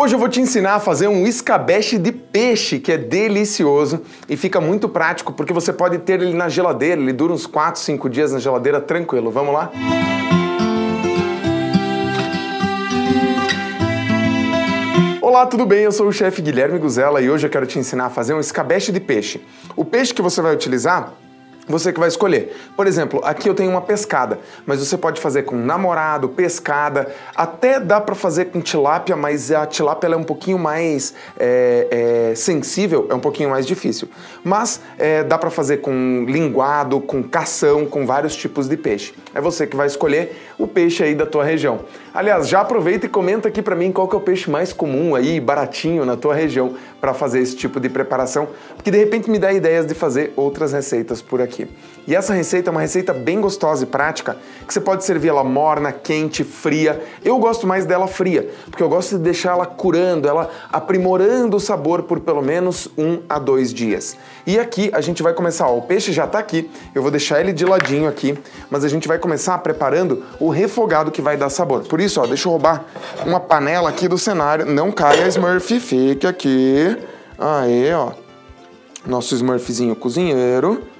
Hoje eu vou te ensinar a fazer um escabeche de peixe, que é delicioso e fica muito prático porque você pode ter ele na geladeira, ele dura uns 4, 5 dias na geladeira tranquilo. Vamos lá? Olá, tudo bem? Eu sou o chefe Guilherme Guzella e hoje eu quero te ensinar a fazer um escabeche de peixe. O peixe que você vai utilizar você que vai escolher. Por exemplo, aqui eu tenho uma pescada, mas você pode fazer com namorado, pescada, até dá para fazer com tilápia, mas a tilápia é um pouquinho mais é, é, sensível, é um pouquinho mais difícil. Mas é, dá para fazer com linguado, com cação, com vários tipos de peixe. É você que vai escolher o peixe aí da tua região. Aliás, já aproveita e comenta aqui para mim qual que é o peixe mais comum aí, baratinho na tua região para fazer esse tipo de preparação, porque de repente me dá ideias de fazer outras receitas por aqui. E essa receita é uma receita bem gostosa e prática, que você pode servir ela morna, quente, fria. Eu gosto mais dela fria, porque eu gosto de deixar ela curando, ela aprimorando o sabor por pelo menos um a dois dias. E aqui a gente vai começar, ó, o peixe já está aqui, eu vou deixar ele de ladinho aqui, mas a gente vai começar preparando o refogado que vai dar sabor. Por isso, ó, deixa eu roubar uma panela aqui do cenário, não caia Smurf, fique aqui. Aí, ó, nosso Smurfzinho cozinheiro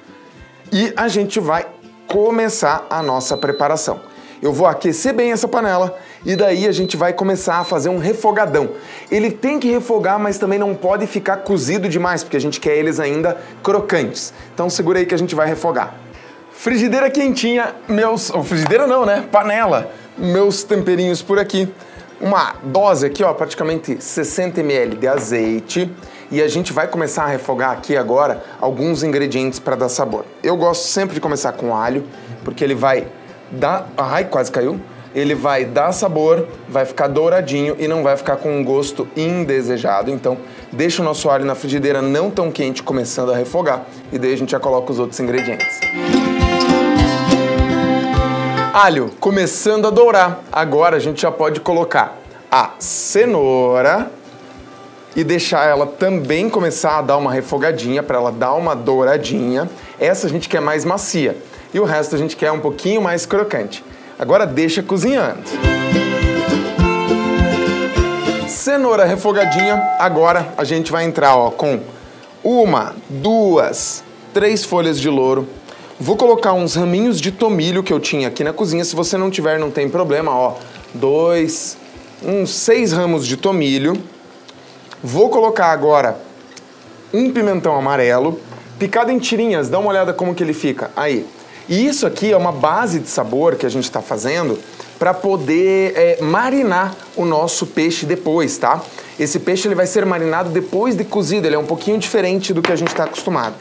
e a gente vai começar a nossa preparação. Eu vou aquecer bem essa panela e daí a gente vai começar a fazer um refogadão. Ele tem que refogar, mas também não pode ficar cozido demais, porque a gente quer eles ainda crocantes. Então segura aí que a gente vai refogar. Frigideira quentinha, meus... Ou frigideira não, né? Panela. Meus temperinhos por aqui. Uma dose aqui, ó, praticamente 60 ml de azeite e a gente vai começar a refogar aqui agora alguns ingredientes para dar sabor. Eu gosto sempre de começar com alho, porque ele vai dar. Ai, quase caiu! Ele vai dar sabor, vai ficar douradinho e não vai ficar com um gosto indesejado. Então, deixa o nosso alho na frigideira não tão quente, começando a refogar, e daí a gente já coloca os outros ingredientes. Alho começando a dourar. Agora a gente já pode colocar a cenoura, e deixar ela também começar a dar uma refogadinha para ela dar uma douradinha. Essa a gente quer mais macia e o resto a gente quer um pouquinho mais crocante. Agora deixa cozinhando. Cenoura refogadinha. Agora a gente vai entrar ó, com uma, duas, três folhas de louro. Vou colocar uns raminhos de tomilho que eu tinha aqui na cozinha. Se você não tiver, não tem problema. Ó, dois, uns seis ramos de tomilho Vou colocar agora um pimentão amarelo, picado em tirinhas, dá uma olhada como que ele fica. Aí. E isso aqui é uma base de sabor que a gente está fazendo para poder é, marinar o nosso peixe depois, tá? Esse peixe ele vai ser marinado depois de cozido, ele é um pouquinho diferente do que a gente está acostumado.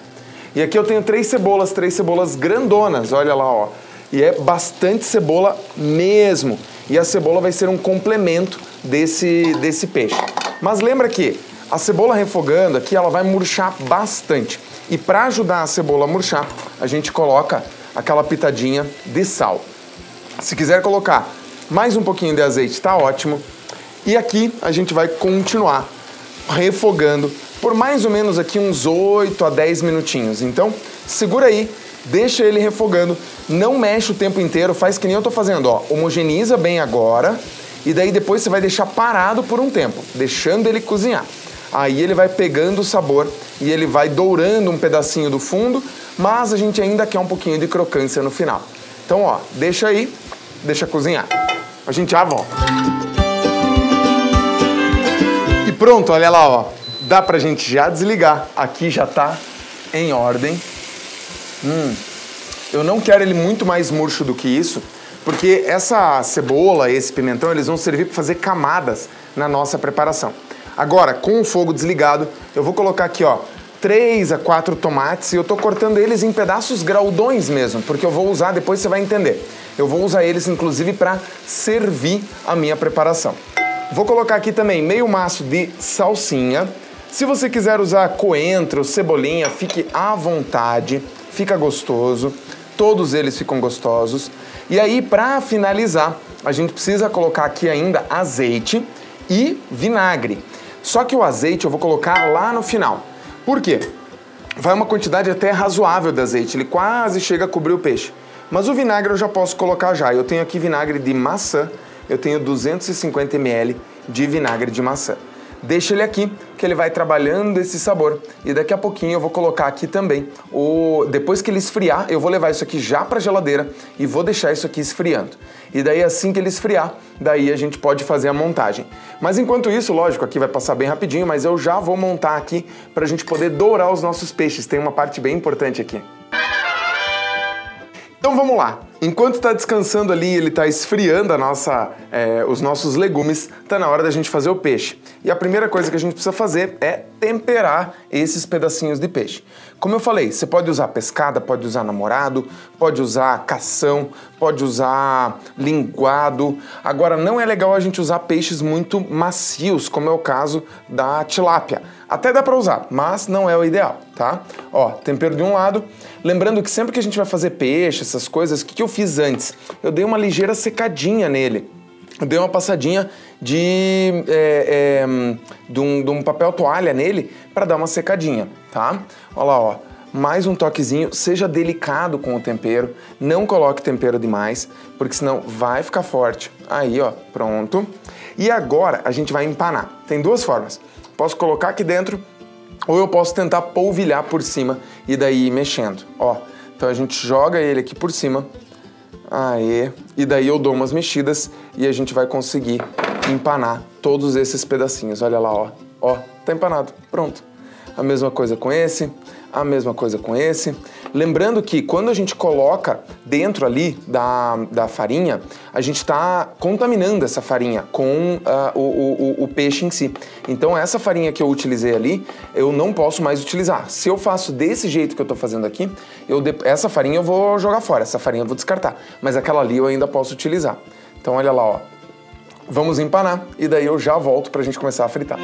E aqui eu tenho três cebolas, três cebolas grandonas, olha lá, ó. E é bastante cebola mesmo. E a cebola vai ser um complemento desse, desse peixe. Mas lembra que a cebola refogando aqui, ela vai murchar bastante. E para ajudar a cebola a murchar, a gente coloca aquela pitadinha de sal. Se quiser colocar mais um pouquinho de azeite, tá ótimo. E aqui a gente vai continuar refogando por mais ou menos aqui uns 8 a 10 minutinhos. Então, segura aí, deixa ele refogando, não mexe o tempo inteiro, faz que nem eu tô fazendo, ó. Homogeniza bem agora e daí depois você vai deixar parado por um tempo, deixando ele cozinhar. Aí ele vai pegando o sabor e ele vai dourando um pedacinho do fundo, mas a gente ainda quer um pouquinho de crocância no final. Então, ó, deixa aí, deixa cozinhar. A gente já volta. E pronto, olha lá, ó. Dá pra gente já desligar. Aqui já tá em ordem. Hum. Eu não quero ele muito mais murcho do que isso, porque essa cebola, esse pimentão, eles vão servir para fazer camadas na nossa preparação. Agora, com o fogo desligado, eu vou colocar aqui, ó, 3 a 4 tomates e eu tô cortando eles em pedaços graudões mesmo, porque eu vou usar, depois você vai entender. Eu vou usar eles inclusive para servir a minha preparação. Vou colocar aqui também meio maço de salsinha. Se você quiser usar coentro, cebolinha, fique à vontade, fica gostoso. Todos eles ficam gostosos. E aí, para finalizar, a gente precisa colocar aqui ainda azeite e vinagre. Só que o azeite eu vou colocar lá no final. Por quê? Vai uma quantidade até razoável de azeite, ele quase chega a cobrir o peixe. Mas o vinagre eu já posso colocar já. Eu tenho aqui vinagre de maçã, eu tenho 250 ml de vinagre de maçã. Deixa ele aqui, que ele vai trabalhando esse sabor. E daqui a pouquinho eu vou colocar aqui também o depois que ele esfriar, eu vou levar isso aqui já para geladeira e vou deixar isso aqui esfriando. E daí assim que ele esfriar, daí a gente pode fazer a montagem. Mas enquanto isso, lógico, aqui vai passar bem rapidinho, mas eu já vou montar aqui para a gente poder dourar os nossos peixes. Tem uma parte bem importante aqui. Então vamos lá. Enquanto está descansando ali, ele está esfriando nossa, é, os nossos legumes, está na hora da gente fazer o peixe. E a primeira coisa que a gente precisa fazer é temperar esses pedacinhos de peixe. Como eu falei, você pode usar pescada, pode usar namorado, pode usar cação, pode usar linguado. Agora, não é legal a gente usar peixes muito macios, como é o caso da tilápia. Até dá para usar, mas não é o ideal, tá? Ó, tempero de um lado. Lembrando que sempre que a gente vai fazer peixe, essas coisas, o que, que eu fiz antes? Eu dei uma ligeira secadinha nele. Dei uma passadinha de, é, é, de, um, de um papel toalha nele para dar uma secadinha, tá? Olha lá, ó. Mais um toquezinho, seja delicado com o tempero, não coloque tempero demais, porque senão vai ficar forte. Aí, ó, pronto. E agora a gente vai empanar. Tem duas formas. Posso colocar aqui dentro ou eu posso tentar polvilhar por cima e daí ir mexendo. Ó, então a gente joga ele aqui por cima. Aê. E daí eu dou umas mexidas e a gente vai conseguir empanar todos esses pedacinhos. Olha lá, ó. Ó, tá empanado. Pronto. A mesma coisa com esse a mesma coisa com esse. Lembrando que quando a gente coloca dentro ali da, da farinha, a gente está contaminando essa farinha com uh, o, o, o, peixe em si. Então essa farinha que eu utilizei ali, eu não posso mais utilizar. Se eu faço desse jeito que eu estou fazendo aqui, eu essa farinha eu vou jogar fora, essa farinha eu vou descartar. Mas aquela ali eu ainda posso utilizar. Então olha lá, ó. Vamos empanar e daí eu já volto para a gente começar a fritar.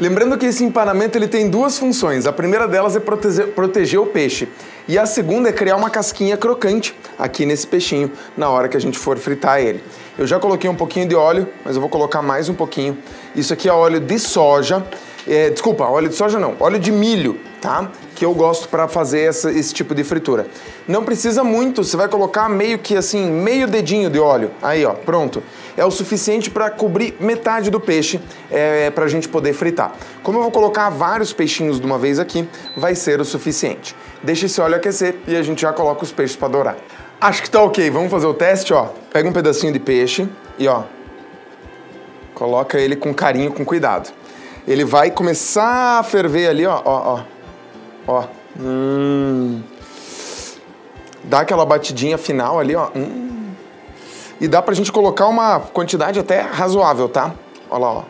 Lembrando que esse empanamento ele tem duas funções. A primeira delas é proteger, proteger o peixe e a segunda é criar uma casquinha crocante aqui nesse peixinho na hora que a gente for fritar ele. Eu já coloquei um pouquinho de óleo, mas eu vou colocar mais um pouquinho. Isso aqui é óleo de soja. É, desculpa, óleo de soja não, óleo de milho, tá? Que eu gosto para fazer essa, esse tipo de fritura. Não precisa muito, você vai colocar meio que assim, meio dedinho de óleo. Aí, ó, pronto. É o suficiente para cobrir metade do peixe é, para a gente poder fritar. Como eu vou colocar vários peixinhos de uma vez aqui, vai ser o suficiente. Deixa esse óleo aquecer e a gente já coloca os peixes para dourar. Acho que tá ok, vamos fazer o teste, ó. Pega um pedacinho de peixe e ó, coloca ele com carinho, com cuidado ele vai começar a ferver ali, ó, ó, ó. ó. Hum. Dá aquela batidinha final ali, ó. Hum. E dá pra gente colocar uma quantidade até razoável, tá? Olha lá, ó.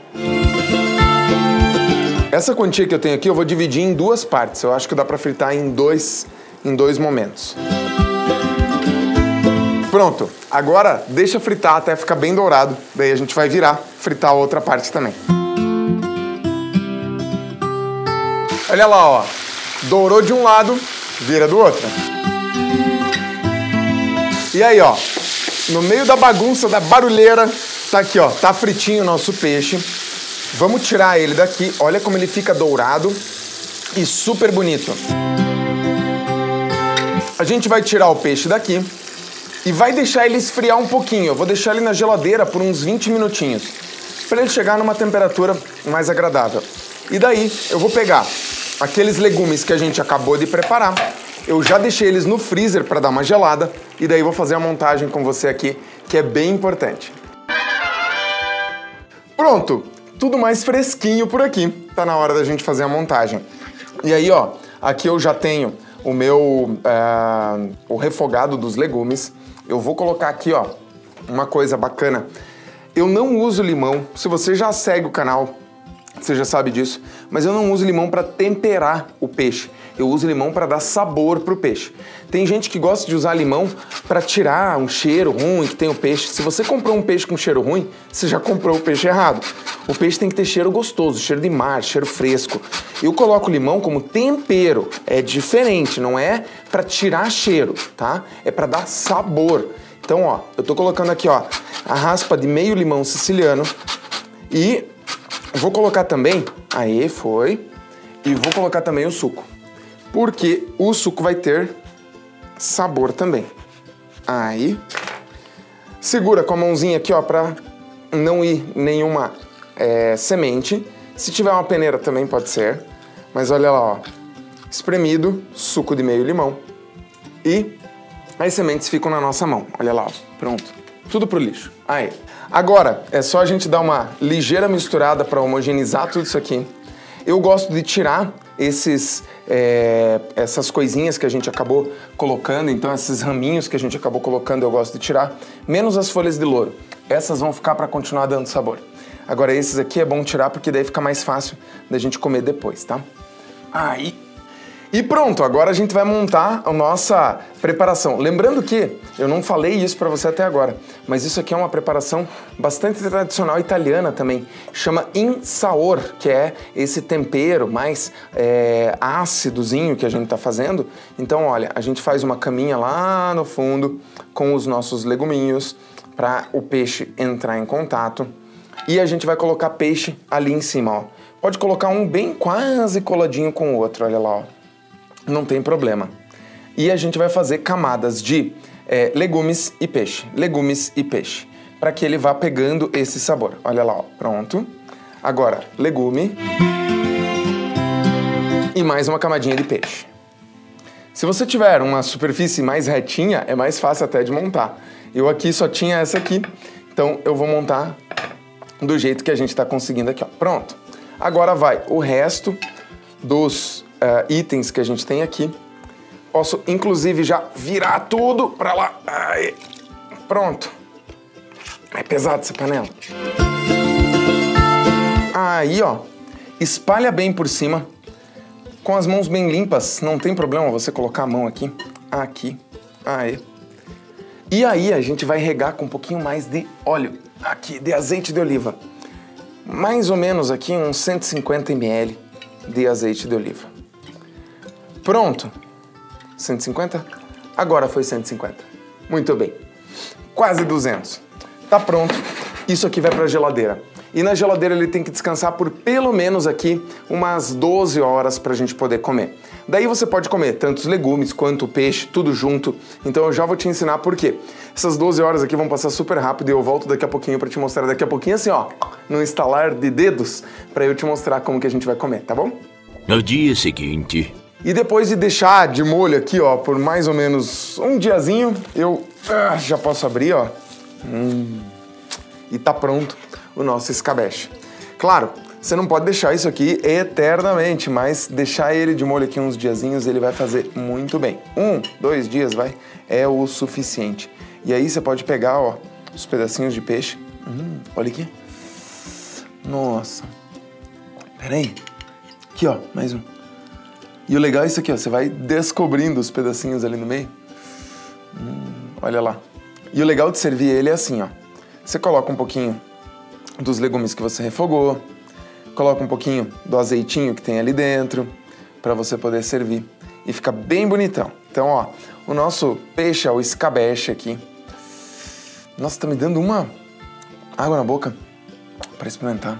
Essa quantia que eu tenho aqui eu vou dividir em duas partes. Eu acho que dá pra fritar em dois, em dois momentos. Pronto. Agora deixa fritar até ficar bem dourado. Daí a gente vai virar, fritar a outra parte também. Olha lá, ó. Dourou de um lado, vira do outro. E aí, ó. No meio da bagunça, da barulheira, tá aqui, ó. Tá fritinho o nosso peixe. Vamos tirar ele daqui. Olha como ele fica dourado e super bonito. A gente vai tirar o peixe daqui e vai deixar ele esfriar um pouquinho. Eu vou deixar ele na geladeira por uns 20 minutinhos, para ele chegar numa temperatura mais agradável. E daí eu vou pegar aqueles legumes que a gente acabou de preparar. Eu já deixei eles no freezer para dar uma gelada e daí vou fazer a montagem com você aqui, que é bem importante. Pronto, tudo mais fresquinho por aqui. Tá na hora da gente fazer a montagem. E aí, ó, aqui eu já tenho o meu é, o refogado dos legumes. Eu vou colocar aqui, ó, uma coisa bacana. Eu não uso limão. Se você já segue o canal, você já sabe disso, mas eu não uso limão para temperar o peixe. Eu uso limão para dar sabor pro peixe. Tem gente que gosta de usar limão para tirar um cheiro ruim que tem o peixe. Se você comprou um peixe com cheiro ruim, você já comprou o peixe errado. O peixe tem que ter cheiro gostoso, cheiro de mar, cheiro fresco. Eu coloco limão como tempero. É diferente, não é para tirar cheiro, tá? É para dar sabor. Então, ó, eu tô colocando aqui, ó, a raspa de meio limão siciliano e Vou colocar também, aí foi, e vou colocar também o suco, porque o suco vai ter sabor também. Aí, segura com a mãozinha aqui, ó, pra não ir nenhuma é, semente. Se tiver uma peneira também pode ser. Mas olha lá, ó. Espremido, suco de meio limão. E as sementes ficam na nossa mão. Olha lá, ó. Pronto. Tudo pro lixo. Aí. Agora, é só a gente dar uma ligeira misturada para homogeneizar tudo isso aqui. Eu gosto de tirar esses, é, essas coisinhas que a gente acabou colocando, então esses raminhos que a gente acabou colocando eu gosto de tirar, menos as folhas de louro. Essas vão ficar para continuar dando sabor. Agora esses aqui é bom tirar porque daí fica mais fácil da gente comer depois, tá? Aí e pronto, agora a gente vai montar a nossa preparação. Lembrando que eu não falei isso para você até agora, mas isso aqui é uma preparação bastante tradicional italiana também. Chama insaor, que é esse tempero mais é, ácidozinho que a gente está fazendo. Então, olha, a gente faz uma caminha lá no fundo com os nossos leguminhos para o peixe entrar em contato. E a gente vai colocar peixe ali em cima, ó. Pode colocar um bem quase coladinho com o outro, olha lá, ó não tem problema. E a gente vai fazer camadas de é, legumes e peixe, legumes e peixe, para que ele vá pegando esse sabor. Olha lá, ó, pronto. Agora, legume e mais uma camadinha de peixe. Se você tiver uma superfície mais retinha, é mais fácil até de montar. Eu aqui só tinha essa aqui, então eu vou montar do jeito que a gente está conseguindo aqui. Ó. Pronto. Agora vai o resto dos uh, itens que a gente tem aqui. Posso, inclusive, já virar tudo para lá. Pronto. É pesado essa panela. Aí, ó. Espalha bem por cima. Com as mãos bem limpas. Não tem problema você colocar a mão aqui. Aqui. Aí. E aí a gente vai regar com um pouquinho mais de óleo. Aqui, de azeite de oliva. Mais ou menos aqui uns 150 ml de azeite de oliva. Pronto. 150? Agora foi 150. Muito bem. Quase 200. Tá pronto. Isso aqui vai para a geladeira. E na geladeira ele tem que descansar por pelo menos aqui umas 12 horas para a gente poder comer. Daí você pode comer tanto os legumes quanto o peixe, tudo junto. Então eu já vou te ensinar por quê. Essas 12 horas aqui vão passar super rápido e eu volto daqui a pouquinho para te mostrar daqui a pouquinho assim, ó, no instalar de dedos, para eu te mostrar como que a gente vai comer, tá bom? No dia seguinte, e depois de deixar de molho aqui, ó, por mais ou menos um diazinho, eu ah, já posso abrir, ó. Hum, e tá pronto o nosso escabeche. Claro, você não pode deixar isso aqui eternamente, mas deixar ele de molho aqui uns diazinhos, ele vai fazer muito bem. Um, dois dias, vai, é o suficiente. E aí você pode pegar, ó, os pedacinhos de peixe. Hum, olha aqui. Nossa. Pera aí. Aqui, ó, mais um. E o legal é isso aqui, ó, você vai descobrindo os pedacinhos ali no meio. Hum, olha lá. E o legal de servir ele é assim, ó. Você coloca um pouquinho dos legumes que você refogou, coloca um pouquinho do azeitinho que tem ali dentro para você poder servir e fica bem bonitão. Então, ó, o nosso peixe é o escabeche aqui. Nossa, tá me dando uma água na boca para experimentar.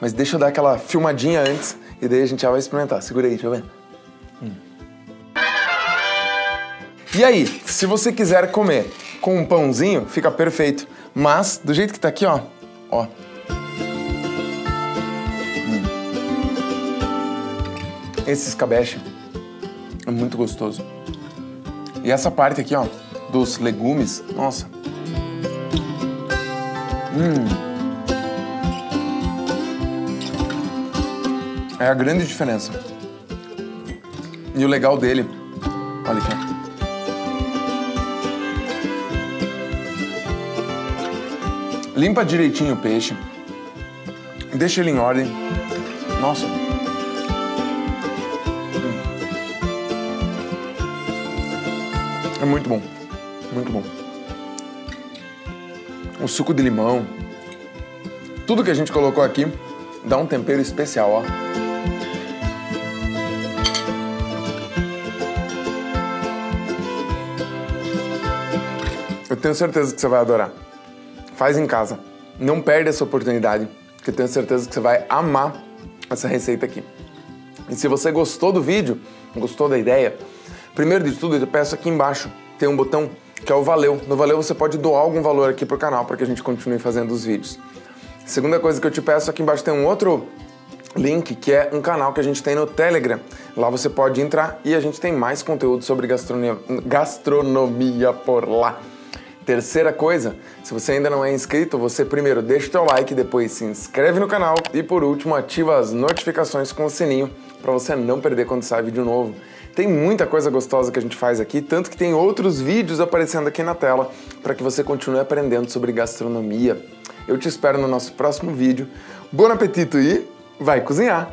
Mas deixa eu dar aquela filmadinha antes e daí a gente já vai experimentar. Segura aí, deixa eu ver. E aí, se você quiser comer com um pãozinho, fica perfeito. Mas, do jeito que tá aqui, ó, ó. Hum. Esse escabeche é muito gostoso. E essa parte aqui, ó, dos legumes, nossa. Hum. É a grande diferença. E o legal dele, olha aqui. Limpa direitinho o peixe. Deixa ele em ordem. Nossa. É muito bom. Muito bom. O suco de limão. Tudo que a gente colocou aqui dá um tempero especial, ó. Eu tenho certeza que você vai adorar faz em casa. Não perde essa oportunidade, que eu tenho certeza que você vai amar essa receita aqui. E se você gostou do vídeo, gostou da ideia, primeiro de tudo eu peço aqui embaixo, tem um botão que é o Valeu. No Valeu você pode doar algum valor aqui pro canal para que a gente continue fazendo os vídeos. Segunda coisa que eu te peço, aqui embaixo tem um outro link que é um canal que a gente tem no Telegram. Lá você pode entrar e a gente tem mais conteúdo sobre gastronomia, gastronomia por lá. Terceira coisa, se você ainda não é inscrito, você primeiro deixa o teu like, depois se inscreve no canal e por último ativa as notificações com o sininho para você não perder quando sai vídeo novo. Tem muita coisa gostosa que a gente faz aqui, tanto que tem outros vídeos aparecendo aqui na tela para que você continue aprendendo sobre gastronomia. Eu te espero no nosso próximo vídeo. Bom apetite e vai cozinhar!